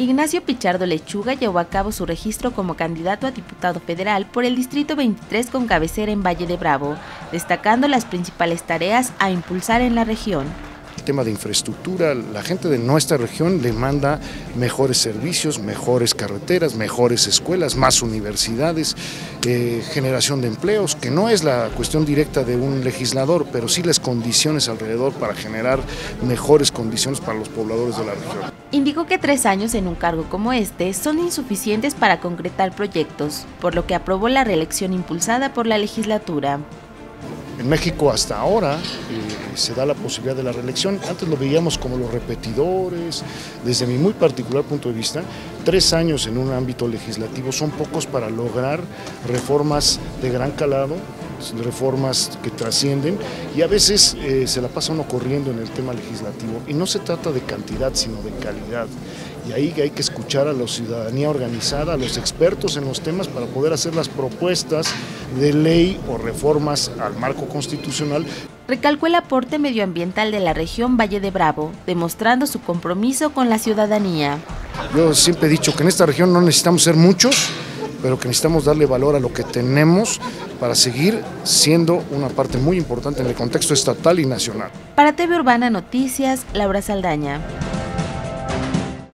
Ignacio Pichardo Lechuga llevó a cabo su registro como candidato a diputado federal por el Distrito 23 con cabecera en Valle de Bravo, destacando las principales tareas a impulsar en la región tema de infraestructura, la gente de nuestra región le manda mejores servicios, mejores carreteras, mejores escuelas, más universidades, eh, generación de empleos, que no es la cuestión directa de un legislador, pero sí las condiciones alrededor para generar mejores condiciones para los pobladores de la región. Indicó que tres años en un cargo como este son insuficientes para concretar proyectos, por lo que aprobó la reelección impulsada por la legislatura. En México hasta ahora eh, se da la posibilidad de la reelección. Antes lo veíamos como los repetidores. Desde mi muy particular punto de vista, tres años en un ámbito legislativo son pocos para lograr reformas de gran calado, reformas que trascienden y a veces eh, se la pasa uno corriendo en el tema legislativo. Y no se trata de cantidad, sino de calidad. Y ahí hay que escuchar a la ciudadanía organizada, a los expertos en los temas para poder hacer las propuestas de ley o reformas al marco constitucional. Recalcó el aporte medioambiental de la región Valle de Bravo, demostrando su compromiso con la ciudadanía. Yo siempre he dicho que en esta región no necesitamos ser muchos, pero que necesitamos darle valor a lo que tenemos para seguir siendo una parte muy importante en el contexto estatal y nacional. Para TV Urbana Noticias, Laura Saldaña.